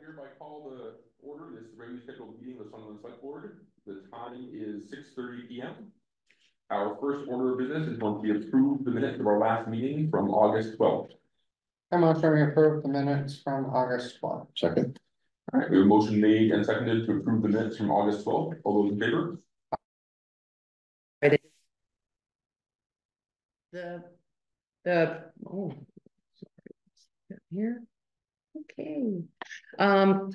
hereby call the order this regularly scheduled meeting of the Sunderland Select Board. The time is six thirty P M. Our first order of business is going to be approve the minutes of our last meeting from August twelfth. I'm motion to approve the minutes from August twelfth. Second, All right, we have a motion made and seconded to approve the minutes from August twelfth. All those in favor? The, the, oh. sorry. Here. Okay. Um,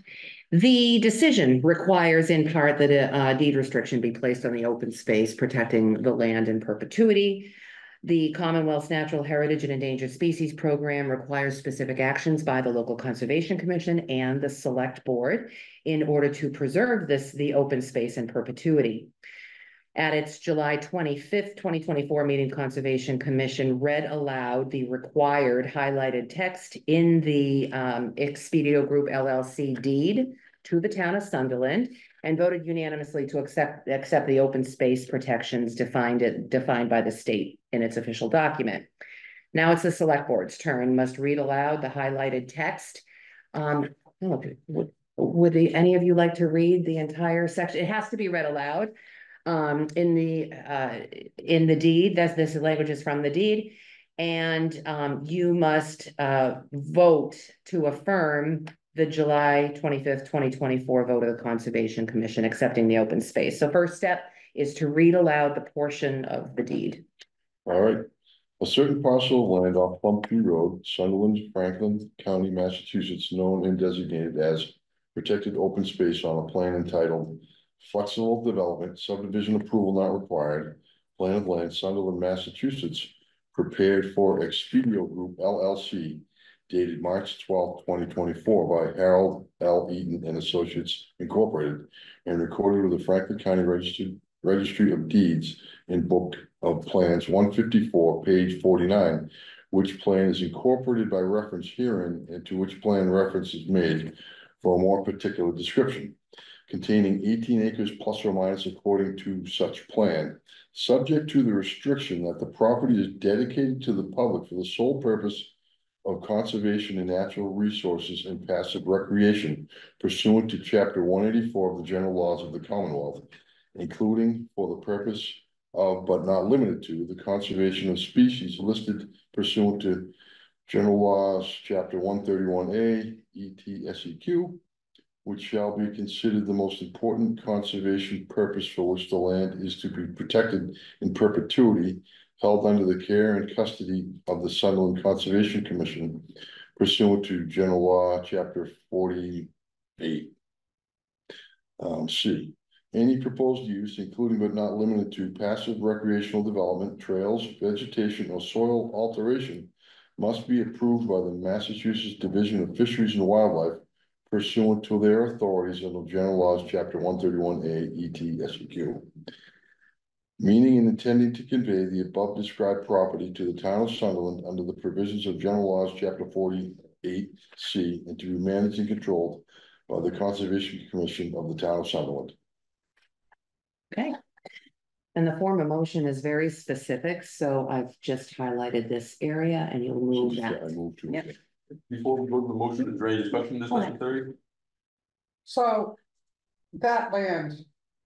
the decision requires in part that a deed restriction be placed on the open space protecting the land in perpetuity. The Commonwealth's Natural Heritage and Endangered Species Program requires specific actions by the local conservation commission and the select board in order to preserve this, the open space in perpetuity. At its July twenty-fifth, twenty twenty-four meeting, Conservation Commission read aloud the required highlighted text in the um Expedio Group LLC deed to the town of Sunderland and voted unanimously to accept, accept the open space protections defined it, defined by the state in its official document. Now it's the select board's turn, must read aloud the highlighted text. Um, oh, would, would any of you like to read the entire section? It has to be read aloud um, in the, uh, in the deed, that's, this language is from the deed. And, um, you must, uh, vote to affirm the July twenty-fifth, twenty twenty-four vote of the Conservation Commission accepting the open space. So first step is to read aloud the portion of the deed. all right. A certain parcel of land off Plumtree Road, Sunderland, Franklin County, Massachusetts, known and designated as protected open space on a plan entitled Flexible Development Subdivision Approval Not Required, Plan of Land, Sunderland, Massachusetts, prepared for Expedio Group LLC, dated March twelfth, twenty twenty-four by Harold L. Eaton and Associates Incorporated, and recorded with the Franklin County Registered Registry of Deeds in Book of Plans one fifty-four, page forty-nine, which plan is incorporated by reference herein and to which plan reference is made for a more particular description containing eighteen acres plus or minus according to such plan, subject to the restriction that the property is dedicated to the public for the sole purpose of conservation and natural resources and passive recreation pursuant to chapter one eighty-four of the general laws of the Commonwealth, including for the purpose of, but not limited to, the conservation of species listed pursuant to general laws, chapter one thirty-one A, E T S E Q, which shall be considered the most important conservation purpose for which the land is to be protected in perpetuity, held under the care and custody of the Sunderland Conservation Commission pursuant to General Law, Chapter forty-eight. Um, C, any proposed use, including but not limited to passive recreational development, trails, vegetation, or soil alteration must be approved by the Massachusetts Division of Fisheries and Wildlife pursuant to their authorities under general laws, chapter one thirty-one A, E T S E Q. Meaning and intending to convey the above described property to the town of Sunderland under the provisions of general laws, chapter forty-eight C, and to be managed and controlled by the Conservation Commission of the town of Sunderland. Okay. And the form of motion is very specific, so I've just highlighted this area and you'll move that. I move to. Yep. Before we go to the motion, is there any discussion this necessary? So that land,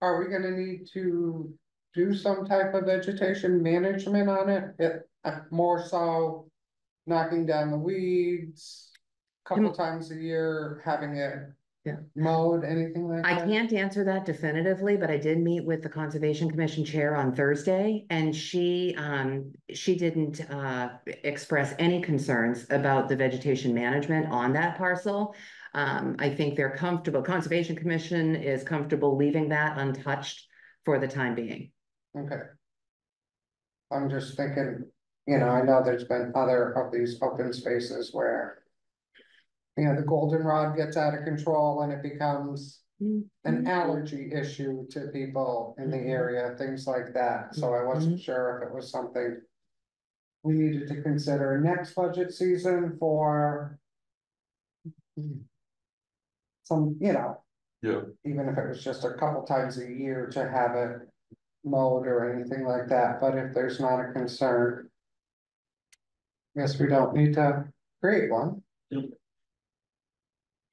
are we gonna need to do some type of vegetation management on it? It, uh, more so knocking down the weeds, a couple times a year, having it Yeah. mowed, anything like that? I that? can't answer that definitively, but I did meet with the Conservation Commission Chair on Thursday. And she, um, she didn't, uh, express any concerns about the vegetation management on that parcel. Um, I think they're comfortable, Conservation Commission is comfortable leaving that untouched for the time being. Okay. I'm just thinking, you know, I know there's been other of these open spaces where. You know, the goldenrod gets out of control and it becomes an allergy issue to people in the Mhm. area, things like that, so I wasn't sure if it was something. We needed to consider next budget season for. Some, you know, Yeah, even if it was just a couple times a year to have it mowed or anything like that, but if there's not a concern. I Guess we don't need to create one.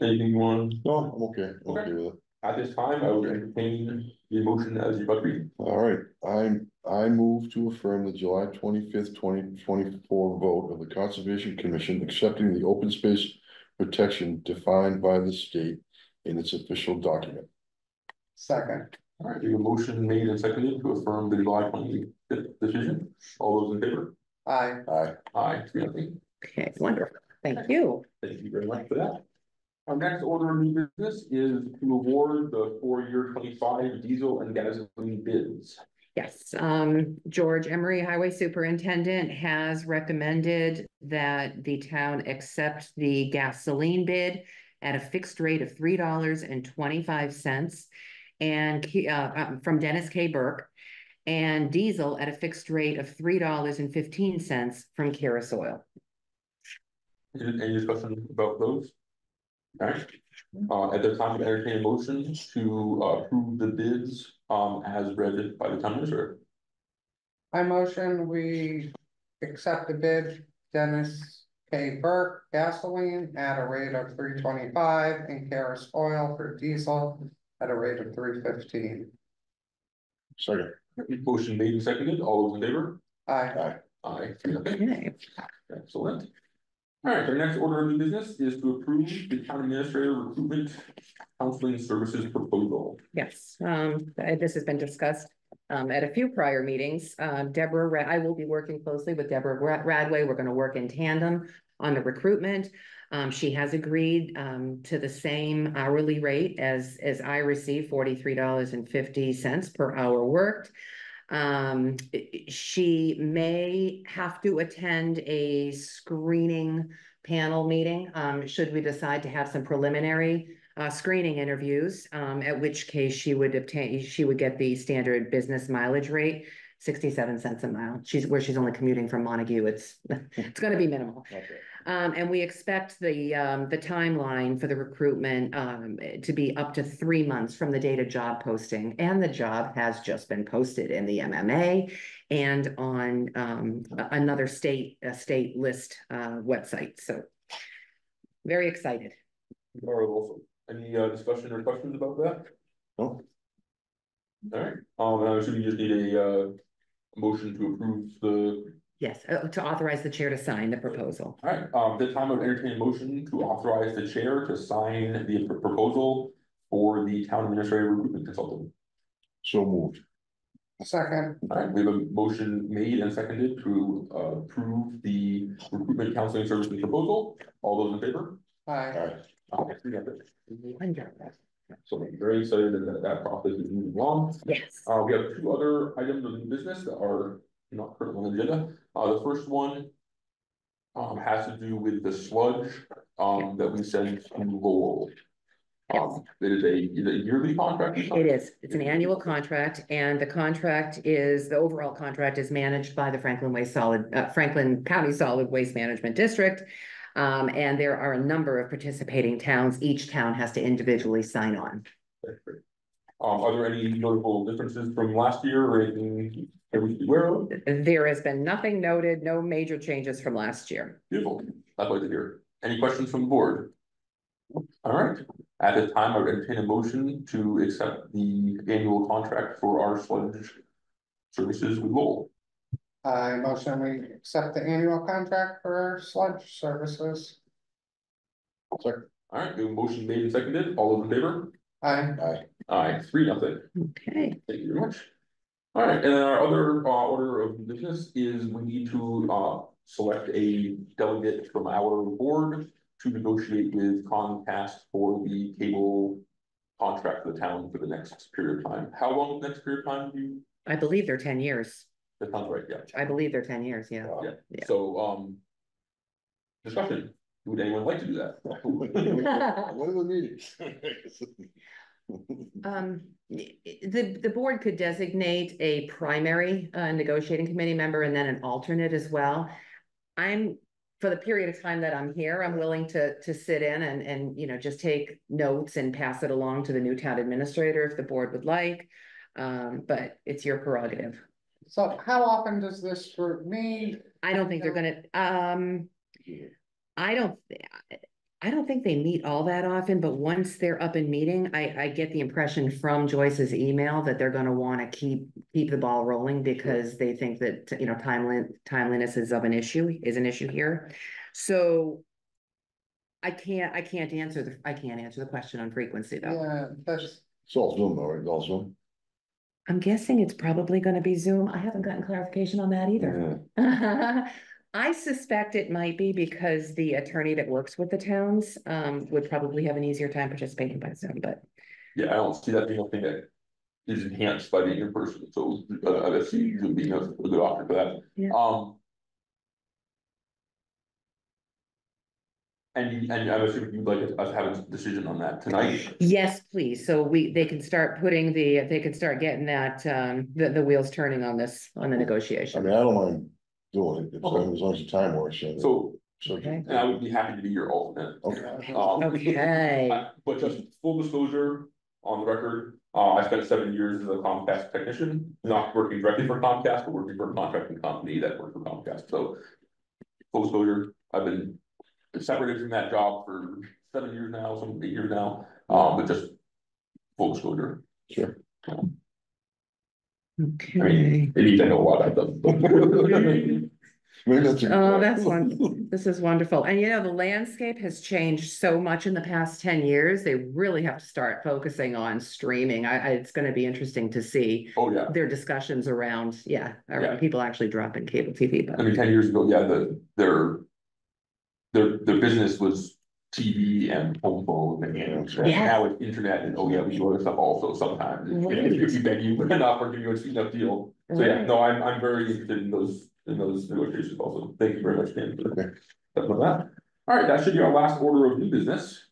Anything you want, No, I'm okay, I'm okay with it. at this time, I would entertain the motion as you but read. All right, I'm, I move to affirm the July twenty-fifth, twenty twenty-four vote of the Conservation Commission accepting the open space protection defined by the state in its official document. Second, All right, we have a motion made and seconded to affirm the July twenty-fifth decision. All those in favor? I, Aye. Aye, three nothing. Okay, wonderful. Thank you. Thank you very much for that. Our next order of new business is to award the four-year twenty-five diesel and gasoline bids. Yes, um, George Emery, Highway Superintendent, has recommended that the town accept the gasoline bid at a fixed rate of three dollars and twenty-five cents. And, uh, um, from Dennis K. Burke. And diesel at a fixed rate of three dollars and fifteen cents from Kara Oil. Any any discussion about those? Alright, uh, at the time of entertaining motion to uh, approve the bids, um, as read by the town administrator. I motion we accept the bid Dennis K. Burke gasoline at a rate of three twenty-five and Karis Oil for diesel at a rate of three fifteen. Second, Motion made and seconded, all those in favor? I, aye, Aye. Okay, Excellent. All right, our next order of new business is to approve the town administrator recruitment counseling services proposal. yes, um, uh, this has been discussed. Um, at a few prior meetings, um, Deborah, Ra- I will be working closely with Deborah Radway. We're gonna work in tandem on the recruitment. Um, she has agreed, um, to the same hourly rate as, as I receive, forty-three dollars and fifty cents per hour worked. Um, she may have to attend a screening panel meeting, um, should we decide to have some preliminary uh, screening interviews, um, at which case she would obtain, she would get the standard business mileage rate, sixty-seven cents a mile. She's, where she's only commuting from Montague, it's, it's gonna be minimal. Um, and we expect the, um, the timeline for the recruitment, um, to be up to three months from the date of job posting. And the job has just been posted in the MMA and on, um, a- another state, a state list, uh, website, so. Very excited. All right, also, any uh discussion or questions about that? no, All right, um, and I assume you just need a uh motion to approve the, Yes, uh, to authorize the chair to sign the proposal. all right, um, the time of entertaining motion to authorize the chair to sign the pr- proposal for the town administrator recruitment consultant. so moved, second, All right, we have a motion made and seconded to uh, approve the recruitment counseling services proposal. All those in favor? I, aye, Okay, three nothing. Wonderful. So I'm very excited that that process is moving along. Yes, Uh, we have two other items of new business that are not currently on the agenda. Uh, the first one. Um, has to do with the sludge, um, that we send to Lowell. Um, it is a, is a yearly contract? it is. It's an annual contract and the contract is, the overall contract is managed by the Franklin Waste Solid, uh, Franklin County Solid Waste Management District. Um, and there are a number of participating towns. Each town has to individually sign on. That's great. Um, are there any notable differences from last year or anything that we should be aware of? There has been nothing noted, no major changes from last year. Beautiful, I'd like to hear. Any questions from the board? All right, at this time, I would entertain a motion to accept the annual contract for our sludge services with Lowell. I motion we accept the annual contract for sludge services. second, All right, we have a motion made and seconded, all those in favor? I, aye, Aye, three, nothing, Okay, thank you very much. All right, and then our other uh order of business is we need to uh select a delegate from our board. To negotiate with Comcast for the cable contract for the town for the next period of time. How long the next period of time do you, I believe they're ten years. that sounds right, yeah. I believe they're ten years, yeah. Wow. Yeah, Yeah. so, um. Discussion, would anyone like to do that? what are the meetings? Um, the, the board could designate a primary, uh, negotiating committee member and then an alternate as well. I'm, for the period of time that I'm here, I'm willing to, to sit in and, and, you know, just take notes and pass it along to the new town administrator if the board would like. Um, but it's your prerogative. so how often does this for me? I don't think they're gonna, um. I don't, I don't think they meet all that often, but once they're up in meeting, I, I get the impression from Joyce's email that they're gonna wanna keep, keep the ball rolling because they think that, you know, timeline, timeliness is of an issue, is an issue here. So I can't, I can't answer the, I can't answer the question on frequency though. Yeah, that's, It's all Zoom, though, right? All Zoom. I'm guessing it's probably gonna be Zoom. I haven't gotten clarification on that either. I suspect it might be because the attorney that works with the towns um would probably have an easier time participating by Zoom, but. Yeah, I don't see that being a thing that is enhanced by being in person, so uh, I see Zoom being a a good option for that. Yeah. Um. And you, and I'm assuming you'd like us to have a decision on that tonight? Yes, please. So we, they can start putting the, they can start getting that um the the wheels turning on this, on the I negotiation. mean, I don't mind doing it, as long as long as the time works. so- So, So, Okay. and I would be happy to be your alternate. okay, Um, Okay. I- But just full disclosure on the record, uh, I spent seven years as a Comcast technician, not working directly for Comcast, but working for a contracting company that worked for Comcast, so. Full disclosure, I've been separated from that job for seven years now, some eight years now, um, but just. Full disclosure, sure. Okay. I mean, it needs to know a lot about them. Maybe that's. a- Oh, that's one, this is wonderful. And you know, the landscape has changed so much in the past ten years. They really have to start focusing on streaming. I, I, it's gonna be interesting to see Oh, yeah, their discussions around, yeah, Yeah. around people actually dropping cable TV, I but mean, ten years ago, yeah, the, their. Their, their business was TV and home phone and, and Yeah. now it's internet and, oh yeah, we do other stuff also sometimes. If if you beg you, but not for you, it's enough deal. So yeah, Right. no, I'm, I'm very interested in those, in those negotiations also. Thank you very much, Dan, Okay. that. for that. All right, that should be our last order of new business.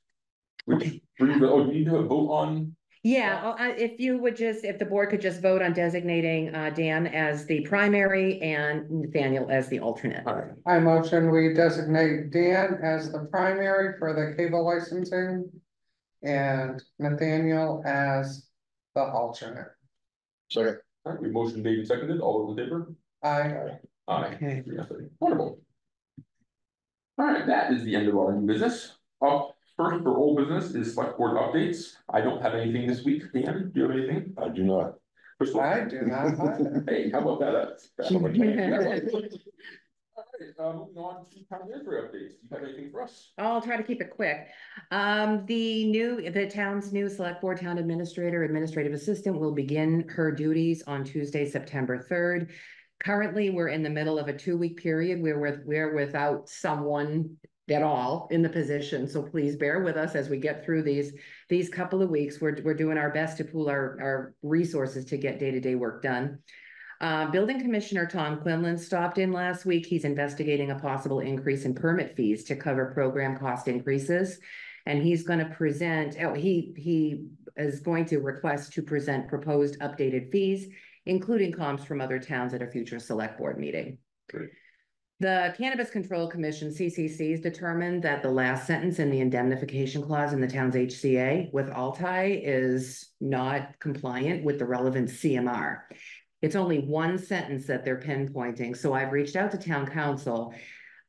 Which, brings the- oh, do you need to vote on, Yeah, well, I- if you would just, if the board could just vote on designating uh Dan as the primary and Nathaniel as the alternate. all right, I motion we designate Dan as the primary for the cable licensing. And Nathaniel as the alternate. Second, all right, we motion made and seconded, all those in favor? I, Aye. Okay. Yes, Wonderful. All right, that is the end of our new business. Up first for old business is select board updates. I don't have anything this week. Dan, do you have anything? I do not. Crystal? I do not. Hey, how about that? That's- that's what I'm saying. All right, uh, moving on to town manager updates. Do you have anything for us? I'll try to keep it quick. Um, the new, the town's new select board town administrator, administrative assistant will begin her duties on Tuesday, September third. Currently, we're in the middle of a two-week period where we're, we're without someone at all in the position, so please bear with us as we get through these, these couple of weeks. We're, we're doing our best to pool our, our resources to get day-to-day work done. Uh, Building Commissioner Tom Quinlan stopped in last week. He's investigating a possible increase in permit fees to cover program cost increases. And he's gonna present, oh, he, he is going to request to present proposed updated fees, including comps from other towns at a future select board meeting. Great. The Cannabis Control Commission, CCC's determined that the last sentence in the indemnification clause in the town's HCA with Altai is not compliant with the relevant CMR. It's only one sentence that they're pinpointing, so I've reached out to town counsel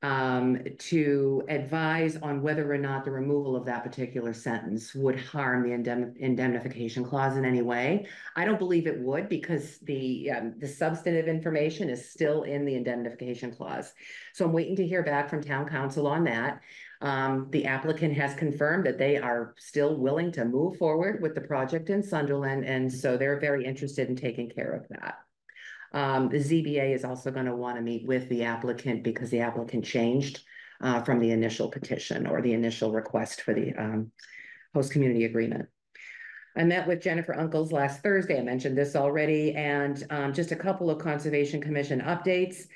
um, to advise on whether or not the removal of that particular sentence would harm the indemn- indemnification clause in any way. I don't believe it would because the, um, the substantive information is still in the indemnification clause. So I'm waiting to hear back from town counsel on that. Um, the applicant has confirmed that they are still willing to move forward with the project in Sunderland, and so they're very interested in taking care of that. Um, the ZBA is also gonna wanna meet with the applicant because the applicant changed uh, from the initial petition or the initial request for the um host community agreement. I met with Jennifer Uncles last Thursday. I mentioned this already, and um, just a couple of Conservation Commission updates.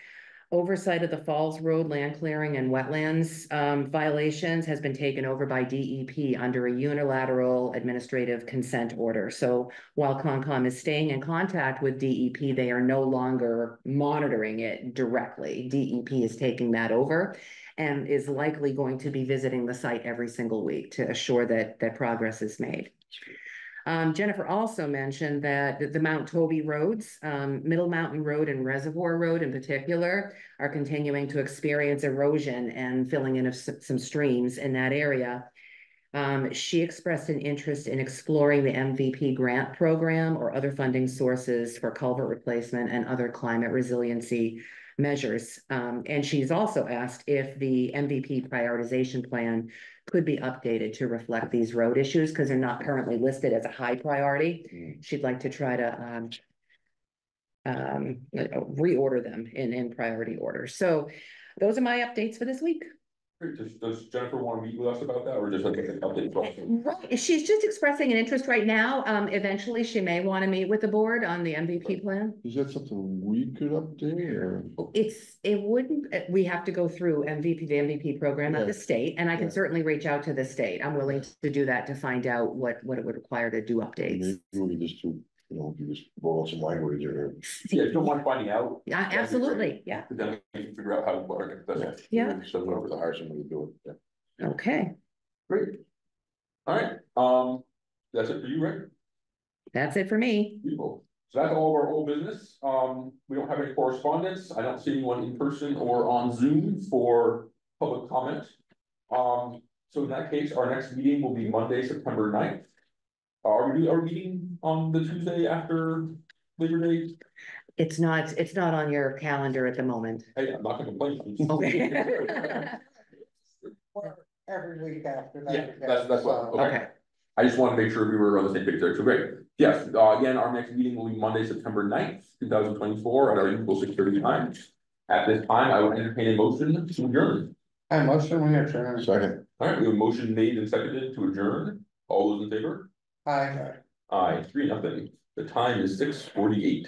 Oversight of the Falls Road land clearing and wetlands um, violations has been taken over by DEP under a unilateral administrative consent order. So while Concom is staying in contact with DEP, they are no longer monitoring it directly. DEP is taking that over and is likely going to be visiting the site every single week to assure that, that progress is made. Um, Jennifer also mentioned that the- Mount Toby roads, um, Middle Mountain Road and Reservoir Road in particular are continuing to experience erosion and filling in of some streams in that area. Um, she expressed an interest in exploring the MVP grant program or other funding sources for culvert replacement and other climate resiliency measures. Um, and she's also asked if the MVP prioritization plan could be updated to reflect these road issues, because they're not currently listed as a high priority. Mm. She'd like to try to, um, um, reorder them in, in priority order. So those are my updates for this week. Great, does, does Jennifer want to meet with us about that, or just like an update? for? Right, she's just expressing an interest right now. Um, eventually she may want to meet with the board on the MVP plan. Is that something we could update or? It's, it wouldn't, uh, we have to go through MVP, the MVP program at the state, and I can Yeah. certainly reach out to the state. I'm willing to do that to find out what, what it would require to do updates. Maybe we just do, you know, we just roll out some language or. Yeah, if you don't mind finding out, Yeah, that'd be great. absolutely, yeah, then we can figure out how to work it, that's Yeah. So whatever to hire somebody to do it, yeah. okay, great. All right, um, that's it for you, Rick? that's it for me. Beautiful. So that's all of our old business. Um, we don't have any correspondence. I don't see anyone in person or on Zoom for public comment. Um, so in that case, our next meeting will be Monday, September 9th. Are we, are we meeting on the Tuesday after Labor Day? It's not, it's not on your calendar at the moment. Hey, I'm not gonna complain. Okay. Every week after that. Yeah, that's- that's what- So- okay. I just wanted to make sure we were on the same page there, so great. Yes, uh, again, our next meeting will be Monday, September 9th, two thousand twenty-four, at our usual six thirty time. At this time, I will entertain a motion to adjourn. I motion we adjourn. Second. All right, we have a motion made and seconded to adjourn. All those in favor? Aye. Aye, three, nothing. The time is six forty-eight.